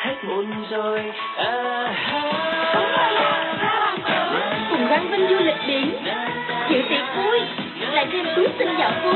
hết rồi. À, cùng Quang Vinh du lịch biển Chịu tiệc vui lại thêm túi xinh dạo phố